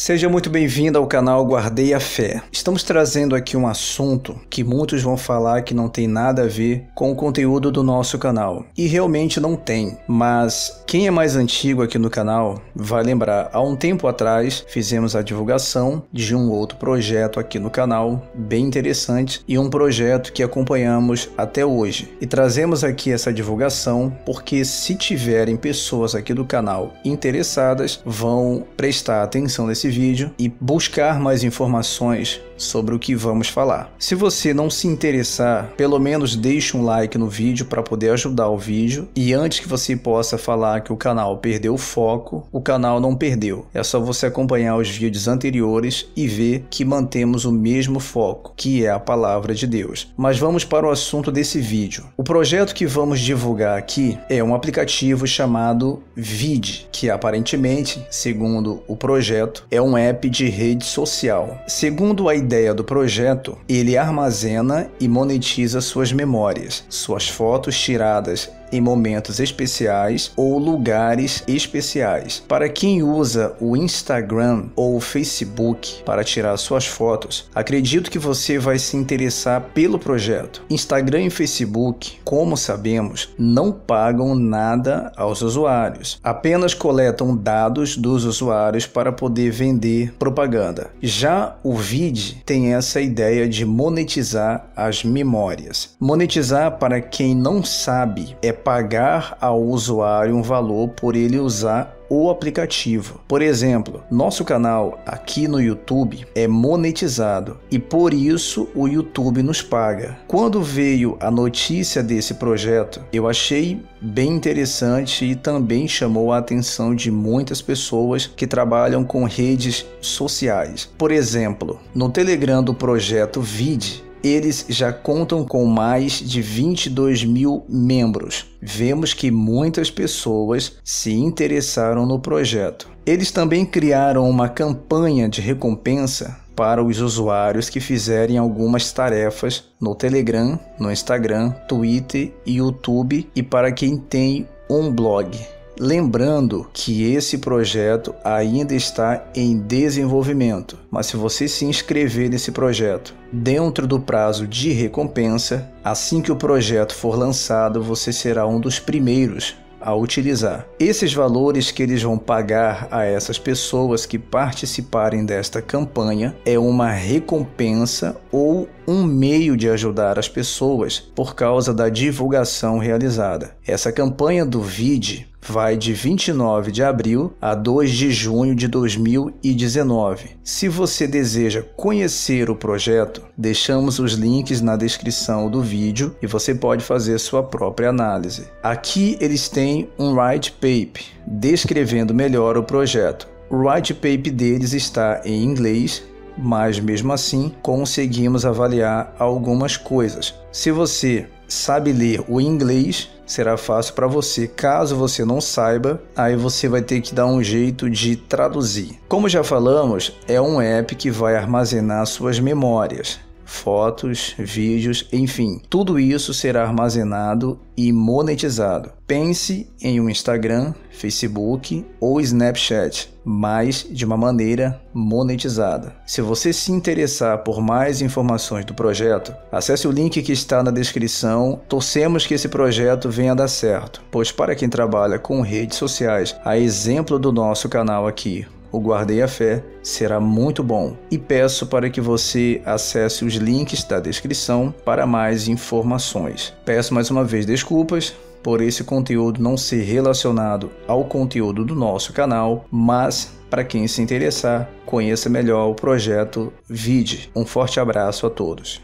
Seja muito bem-vindo ao canal Guardei a Fé. Estamos trazendo aqui um assunto que muitos vão falar que não tem nada a ver com o conteúdo do nosso canal. E realmente não tem, mas quem é mais antigo aqui no canal vai lembrar, há um tempo atrás fizemos a divulgação de um outro projeto aqui no canal, bem interessante, e um projeto que acompanhamos até hoje. E trazemos aqui essa divulgação porque se tiverem pessoas aqui do canal interessadas, vão prestar atenção nesse vídeo e buscar mais informações sobre o que vamos falar. Se você não se interessar, pelo menos deixe um like no vídeo para poder ajudar o vídeo. E antes que você possa falar que o canal perdeu o foco, o canal não perdeu. É só você acompanhar os vídeos anteriores e ver que mantemos o mesmo foco, que é a palavra de Deus. Mas vamos para o assunto desse vídeo. O projeto que vamos divulgar aqui é um aplicativo chamado Vid, que aparentemente, segundo o projeto, é um app de rede social. Segundo a ideia do projeto, ele armazena e monetiza suas memórias, suas fotos tiradas em momentos especiais ou lugares especiais. Para quem usa o Instagram ou o Facebook para tirar suas fotos, acredito que você vai se interessar pelo projeto. Instagram e Facebook, como sabemos, não pagam nada aos usuários, apenas coletam dados dos usuários para poder vender propaganda. Já o Vid tem essa ideia de monetizar as memórias. Monetizar, para quem não sabe, é pagar ao usuário um valor por ele usar o aplicativo. Por exemplo, nosso canal aqui no YouTube é monetizado e por isso o YouTube nos paga. Quando veio a notícia desse projeto, eu achei bem interessante e também chamou a atenção de muitas pessoas que trabalham com redes sociais. Por exemplo, no Telegram do projeto Vid, eles já contam com mais de 22 mil membros. Vemos que muitas pessoas se interessaram no projeto. Eles também criaram uma campanha de recompensa para os usuários que fizerem algumas tarefas no Telegram, no Instagram, Twitter e YouTube e para quem tem um blog. Lembrando que esse projeto ainda está em desenvolvimento, mas se você se inscrever nesse projeto dentro do prazo de recompensa, assim que o projeto for lançado, você será um dos primeiros a utilizar. Esses valores que eles vão pagar a essas pessoas que participarem desta campanha é uma recompensa ou um meio de ajudar as pessoas por causa da divulgação realizada. Essa campanha do VID vai de 29 de abril a 2 de junho de 2019. Se você deseja conhecer o projeto, deixamos os links na descrição do vídeo e você pode fazer sua própria análise. Aqui eles têm um white paper descrevendo melhor o projeto. O white paper deles está em inglês mas mesmo assim conseguimos avaliar algumas coisas. Se você sabe ler o inglês, será fácil para você. Caso você não saiba, aí você vai ter que dar um jeito de traduzir. Como já falamos, é um app que vai armazenar suas memórias fotos, vídeos, enfim, tudo isso será armazenado e monetizado. Pense em um Instagram, Facebook ou Snapchat, mas de uma maneira monetizada. Se você se interessar por mais informações do projeto, acesse o link que está na descrição. Torcemos que esse projeto venha a dar certo, pois para quem trabalha com redes sociais, a exemplo do nosso canal aqui, o Guardei a Fé será muito bom e peço para que você acesse os links da descrição para mais informações. Peço mais uma vez desculpas por esse conteúdo não ser relacionado ao conteúdo do nosso canal, mas para quem se interessar, conheça melhor o projeto VID. Um forte abraço a todos.